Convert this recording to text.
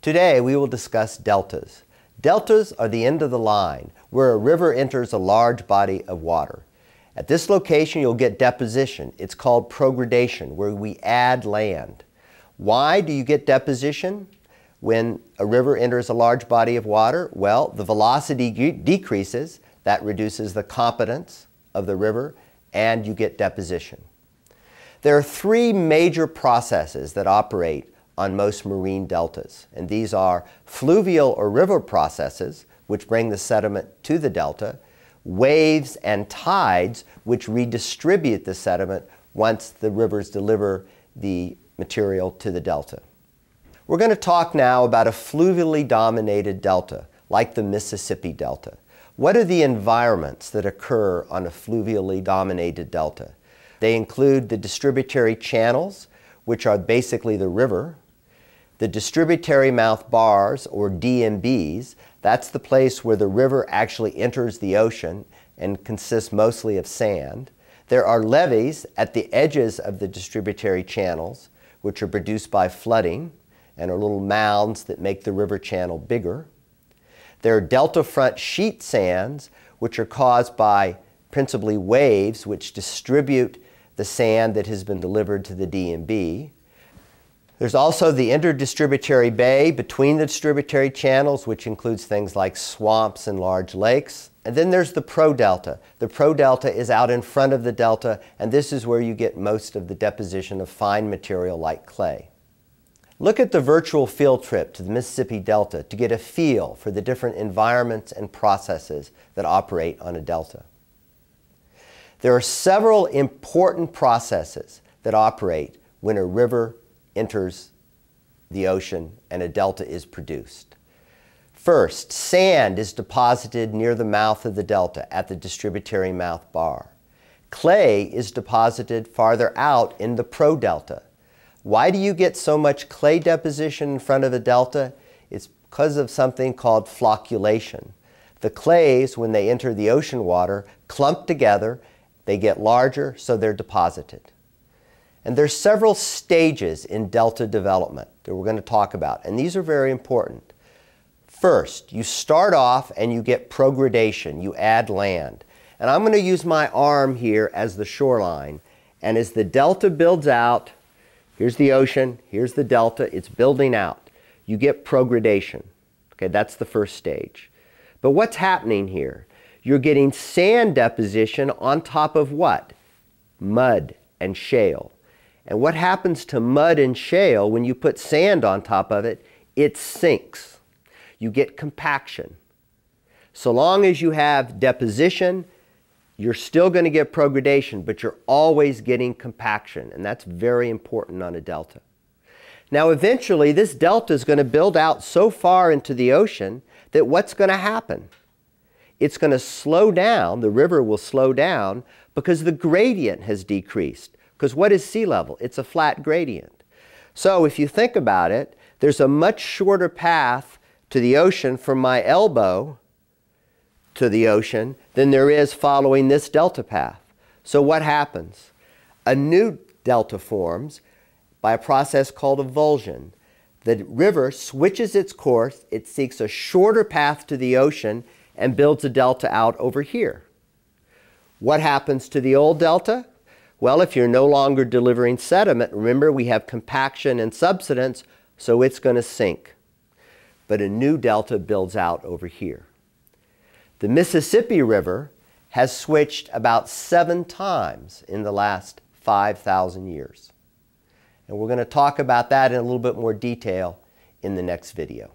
Today we will discuss deltas. Deltas are the end of the line where a river enters a large body of water. At this location you'll get deposition. It's called progradation where we add land. Why do you get deposition when a river enters a large body of water? Well, the velocity decreases. That reduces the competence of the river and you get deposition. There are three major processes that operate on most marine deltas, and these are fluvial or river processes, which bring the sediment to the delta, waves and tides, which redistribute the sediment once the rivers deliver the material to the delta. We're going to talk now about a fluvially dominated delta, like the Mississippi Delta. What are the environments that occur on a fluvially dominated delta? They include the distributary channels, which are basically the river, the distributary mouth bars, or DMBs, that's the place where the river actually enters the ocean and consists mostly of sand. There are levees at the edges of the distributary channels, which are produced by flooding and are little mounds that make the river channel bigger. There are delta front sheet sands, which are caused by principally waves which distribute the sand that has been delivered to the DMB. There's also the interdistributary bay between the distributary channels, which includes things like swamps and large lakes. And then there's the prodelta. The prodelta is out in front of the delta, and this is where you get most of the deposition of fine material like clay. Look at the virtual field trip to the Mississippi Delta to get a feel for the different environments and processes that operate on a delta. There are several important processes that operate when a river enters the ocean and a delta is produced. First, sand is deposited near the mouth of the delta at the distributary mouth bar. Clay is deposited farther out in the prodelta. Why do you get so much clay deposition in front of a delta? It's because of something called flocculation. The clays, when they enter the ocean water, clump together, they get larger, so they're deposited. And there's several stages in delta development that we're going to talk about, and these are very important. First, you start off and you get progradation, you add land. And I'm going to use my arm here as the shoreline. And as the delta builds out, here's the ocean, here's the delta, it's building out. You get progradation. Okay, that's the first stage. But what's happening here? You're getting sand deposition on top of what? Mud and shale. And what happens to mud and shale when you put sand on top of it? It sinks. You get compaction. So long as you have deposition, you're still going to get progradation, but you're always getting compaction, and that's very important on a delta. Now eventually this delta is going to build out so far into the ocean that what's going to happen? It's going to slow down, the river will slow down because the gradient has decreased. Because what is sea level? It's a flat gradient. So if you think about it, there's a much shorter path to the ocean from my elbow to the ocean than there is following this delta path. So what happens? A new delta forms by a process called avulsion. The river switches its course, it seeks a shorter path to the ocean and builds a delta out over here. What happens to the old delta? Well, if you're no longer delivering sediment, remember we have compaction and subsidence, so it's going to sink. But a new delta builds out over here. The Mississippi River has switched about seven times in the last 5,000 years. And we're going to talk about that in a little bit more detail in the next video.